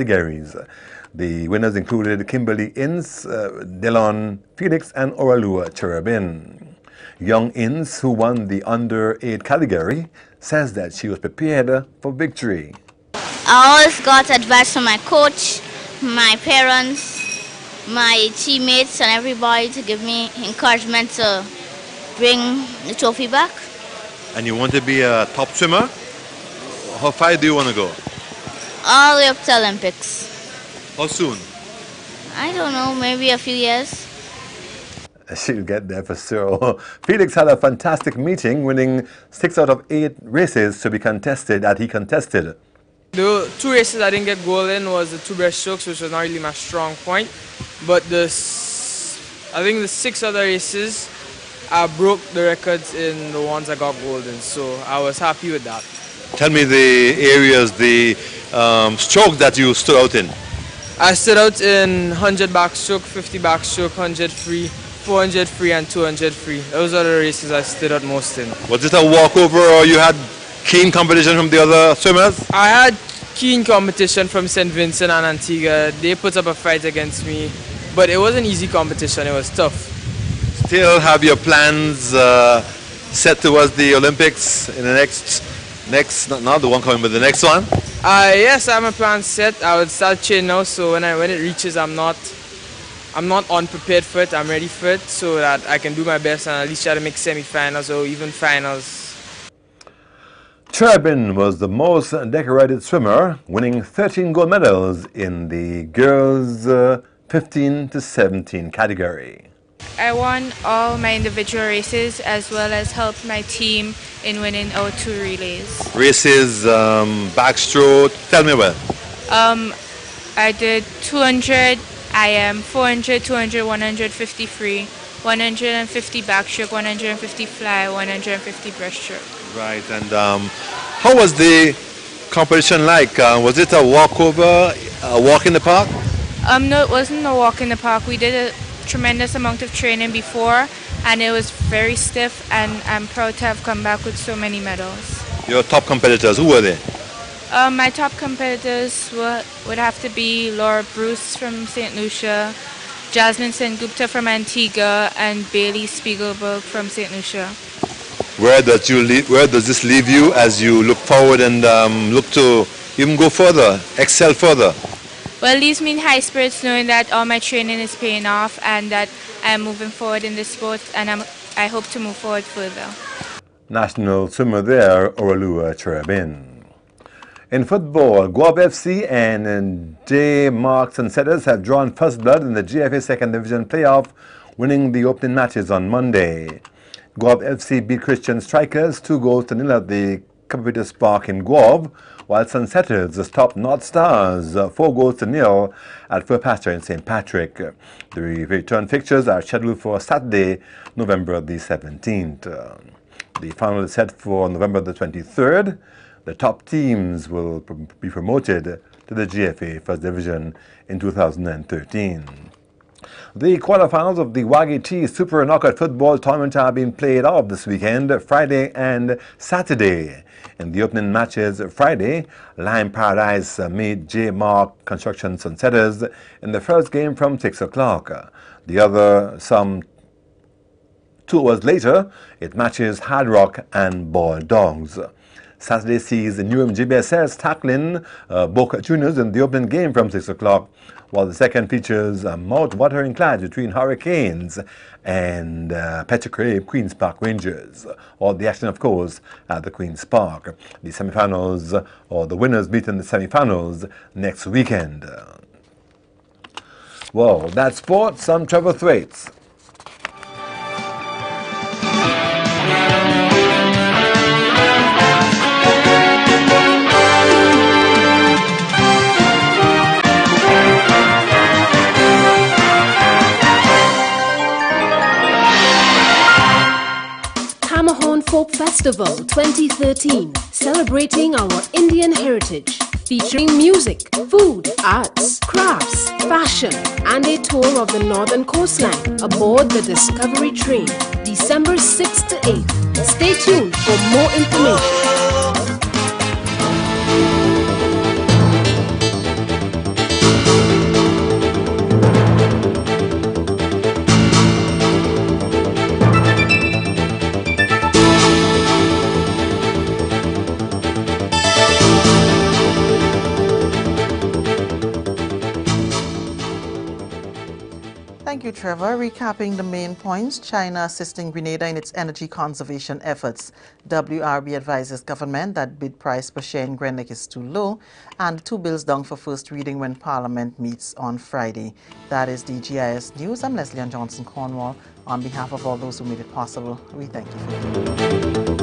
categories. The winners included Kimberly Ince, uh, Delon Felix, and Oreoluwa Cherebin. Young Ince, who won the under 8 category, says that she was prepared for victory. I always got advice from my coach, my parents, my teammates, and everybody to give me encouragement to bring the trophy back. And you want to be a top swimmer? How far do you want to go? All the way up to Olympics. How soon? I don't know, maybe a few years. She'll get there for sure. Felix had a fantastic meeting, winning six out of eight races to be contested that he contested. The two races I didn't get gold in was the two breaststrokes, which was not really my strong point. But the, I think the six other races, I broke the records in the ones I got gold in. So I was happy with that. Tell me the areas, the um, strokes that you stood out in. I stood out in 100 backstroke, 50 backstroke, 100 free, 400 free, and 200 free. Those are the races I stood out most in. Was it a walkover or you had keen competition from the other swimmers? I had keen competition from St. Vincent and Antigua. They put up a fight against me, but it wasn't easy competition. It was tough. Still have your plans uh, set towards the Olympics in the next, next, not, not the one coming, but the next one? Uh, yes, I have a plan set. I would start training now, so when I when it reaches, I'm not I'm not unprepared for it. I'm ready for it, so that I can do my best and at least try to make semi-finals or even finals. Cherebin was the most decorated swimmer, winning 13 gold medals in the girls' uh, 15 to 17 category. I won all my individual races as well as helped my team in winning our two relays. Races, um, backstroke, tell me about Um, I did 200 IM, 400, 200, 150 free, 150 backstroke, 150 fly, 150 breaststroke. Right, and um, how was the competition like? Uh, was it a walkover, a walk in the park? Um, no, it wasn't a walk in the park. We did a tremendous amount of training before and it was very stiff and I'm proud to have come back with so many medals. Your top competitors, who were they? Um, my top competitors would, would have to be Laura Bruce from St. Lucia, Jasmine Gupta from Antigua, and Bailey Spiegelberg from St. Lucia. Where does, you leave, where does this leave you as you look forward and um, look to even go further, excel further? Well, it leaves me in high spirits knowing that all my training is paying off and that I'm moving forward in this sport and I'm, I hope to move forward further. National swimmer there, Oreoluwa Cherebin. In football, Gouyave FC and J. Mark Sunsetters have drawn first blood in the GFA Second Division playoff, winning the opening matches on Monday. Gouyave FC beat Christian Strikers two goals to nil at the Cuthbert Peters Park in Gouyave, while Sunsetters stopped North Stars uh, four goals to nil at Fur Pasture in St. Patrick. The return fixtures are scheduled for Saturday, November the 17th. Uh, the final is set for November the 23rd. The top teams will be promoted to the GFA First Division in 2013. The quarterfinals of the WAGA T Super Knockout Football Tournament are being played off this weekend, Friday and Saturday. In the opening matches Friday, Lime Paradise meet J. Mark Construction Sunsetters in the first game from 6 o'clock. The other, some two hours later, it matches Hard Rock and Ball Dogs. Saturday sees the Newham GBSS tackling uh, Boca Juniors in the opening game from 6 o'clock, while the second features a mouth-watering clash between Hurricanes and uh, Queen's Park Rangers. All the action, of course, at the Queen's Park. The semi-finals, or the winners meet in the semi-finals next weekend. Well, that's sports. I'm Trevor Thwaites. Folk Festival 2013, celebrating our Indian heritage, featuring music, food, arts, crafts, fashion, and a tour of the northern coastline aboard the Discovery Train, December 6th to 8th. Stay tuned for more information. Thank you, Trevor. Recapping the main points, China assisting Grenada in its energy conservation efforts. WRB advises government that bid price per share in GRENLEC is too low and two bills down for first reading when Parliament meets on Friday. That is the GIS News. I'm Leslie Ann Johnson Cornwall. On behalf of all those who made it possible, we thank you